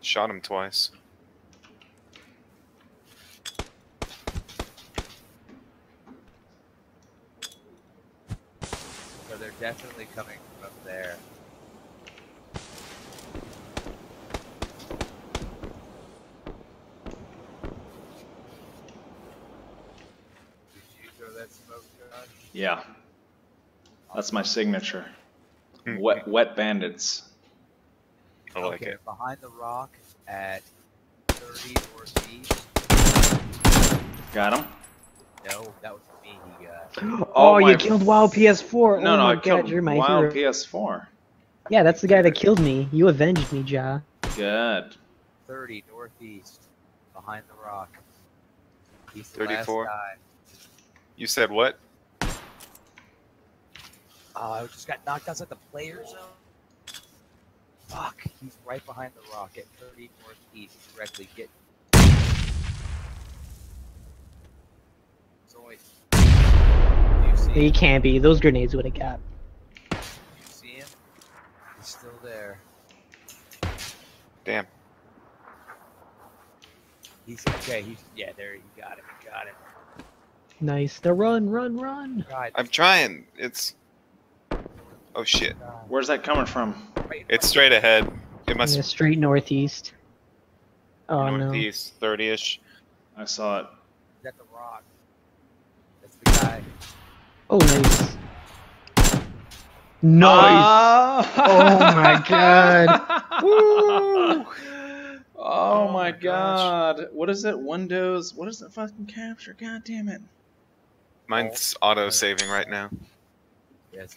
Shot him twice. So they're definitely coming from there. Did you throw that smoke, Josh? Yeah. That's my signature. Hmm. Wet wet bandits. I like okay, it. behind the rock at 30 northeast. Got him. No, that was me. He uh, got. Oh, Oh, you killed Wild PS4. No, oh no, my I god, killed you're my Wild hero. PS4. Yeah, that's the guy that killed me. You avenged me, Ja. Good. 30 northeast, behind the rock. He's the 34. last guy. You said what? Oh, I just got knocked outside the player zone. Fuck, he's right behind the rock at 30 northeast, directly. Get. Only. He can't be. Those grenades would have got. you see him? He's still there. Damn. He's okay. He's yeah. There, you got him. You got him. Nice. The run, run, run. God, I'm trying. It's. Oh shit. Where's that coming from? Right in It's straight ahead. It must Yeah, straight northeast. Oh no. northeast, 30 ish. I saw it. of you. At the rock. That's the guy. Oh, nice. Nice. Ah! Oh, my God. Woo! Oh, Oh my my gosh. god. What is it? Windows. What is it fucking capture? God damn it. Mine's auto saving right now. Yeah, so